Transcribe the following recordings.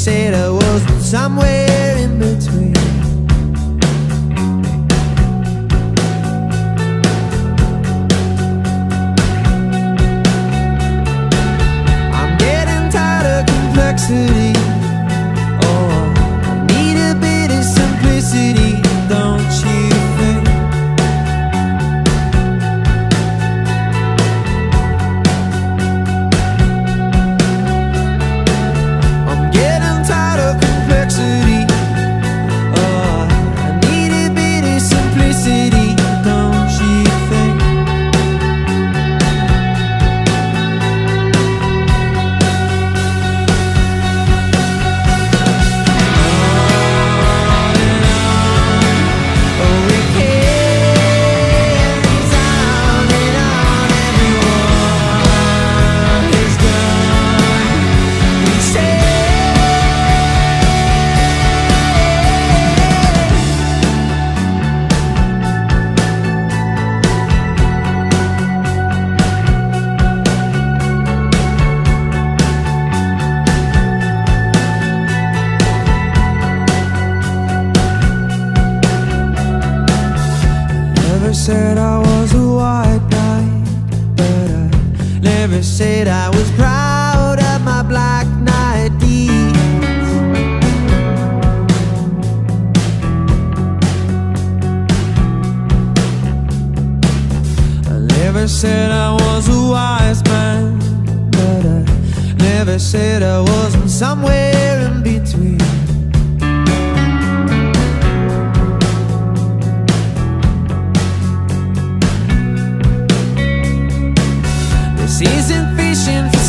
said I was somewhere. said I was a white knight, but I never said I was proud of my black knight deeds. I never said I was a wise man, but I never said I wasn't somewhere. and fishing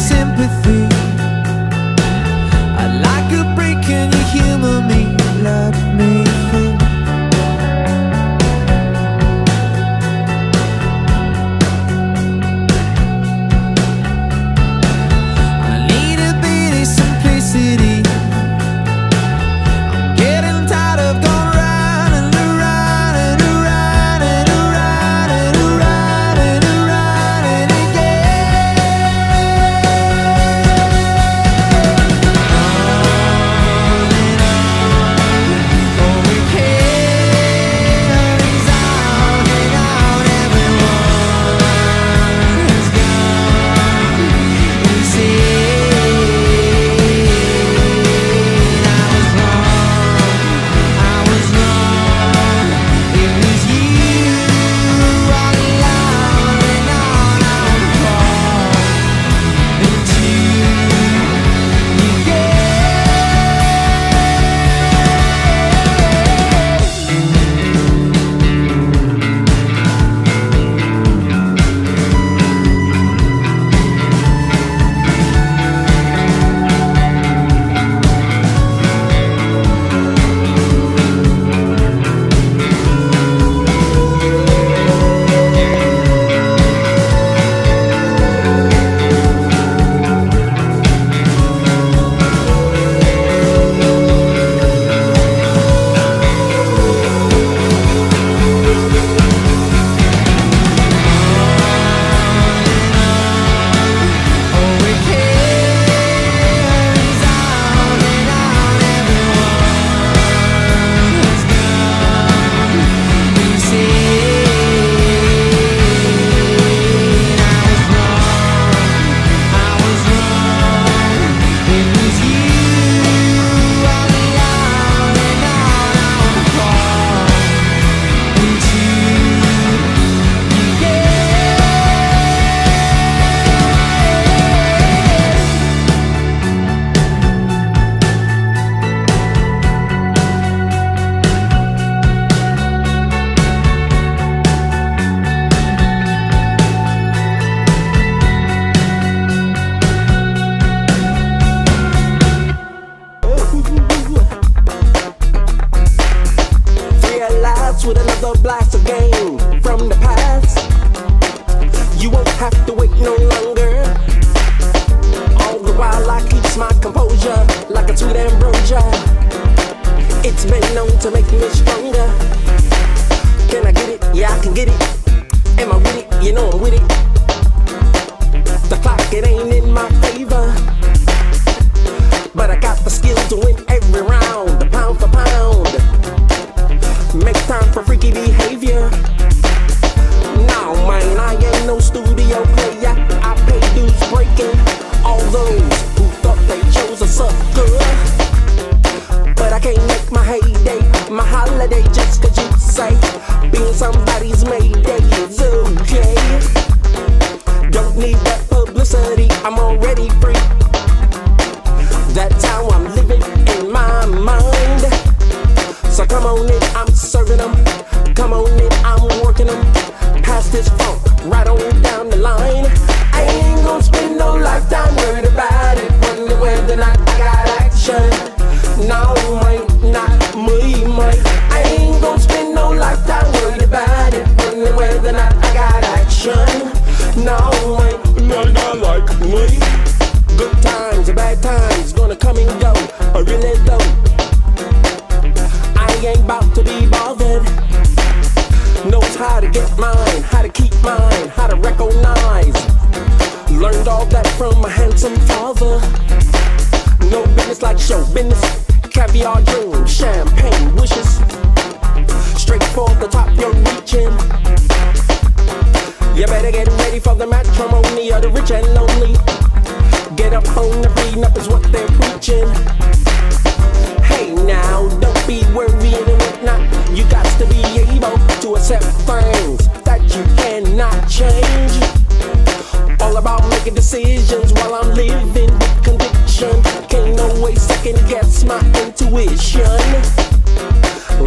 After while, I keeps my composure like a sweet ambrosia. It's been known to make me stronger. Can I get it? Yeah, I can get it. Am I with it? You know I'm with it. The clock, it ain't in my favor. But I got the skill to win every round, pound for pound. Make time for freaky behavior. Now, man, I ain't no studio player. I pay dues breaking all those who thought they chose a sucker. But I can't make my heyday, my holiday just cause you say being somebody's mayday is okay. Don't need that publicity, I'm already handsome father. No business like show business. Caviar dreams, champagne wishes. Straight for the top, you're reaching. You better get ready for the matrimony of the rich and lonely. Get up on the prenup is what they're preaching. Second guess my intuition.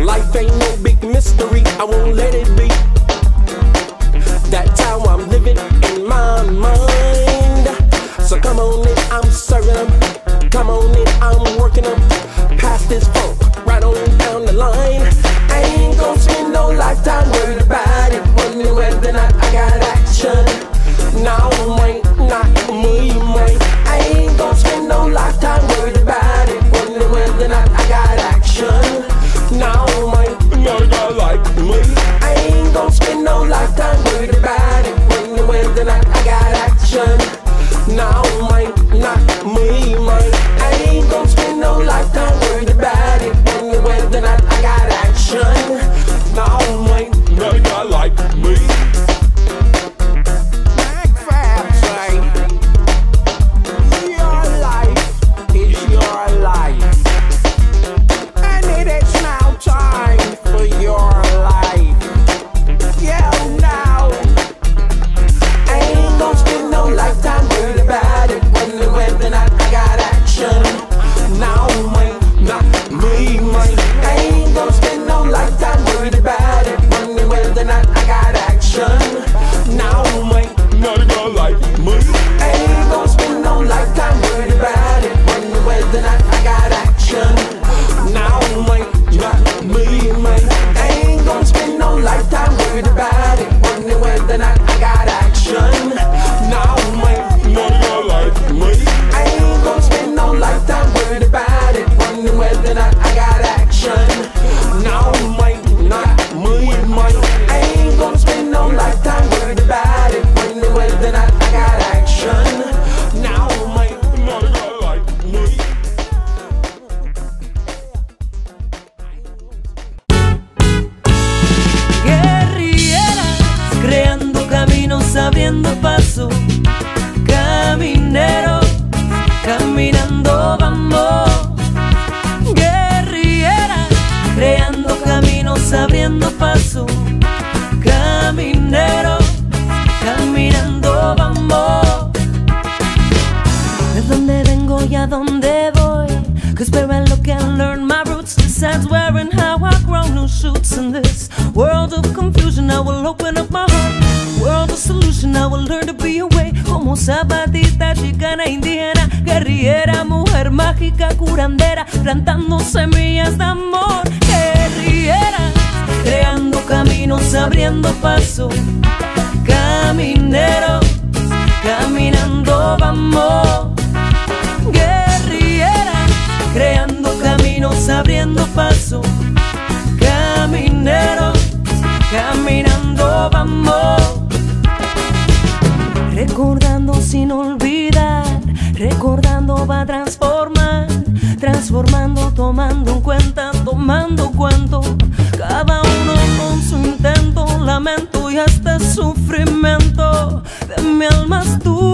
Life ain't no big mystery, I won't let it be. That's how I'm living in my mind. So come on in, I'm serving them. Come on in, I'm working them. Past this caminando vamos. Guerrilleras, creando caminos, abriendo paso, camineros, caminando vamos. De dónde vengo y a dónde voy. Cause where I look and learn my roots decides where and how I grow new shoots in this world of confusion. I will open up my heart. World of solution, I will learn to be away. Como zapatista, chicana, indígena, guerrillera, mujer mágica, curandera, plantando semillas de amor. Guerrillera, creando caminos, abriendo paso. Camineros, caminando vamos. Guerrillera, creando caminos, abriendo paso. Camineros, caminando vamos. Recordando sin olvidar, recordando va a transformar, transformando, tomando en cuenta, tomando cuento, cada uno con su intento, lamento y este sufrimiento de mi alma es.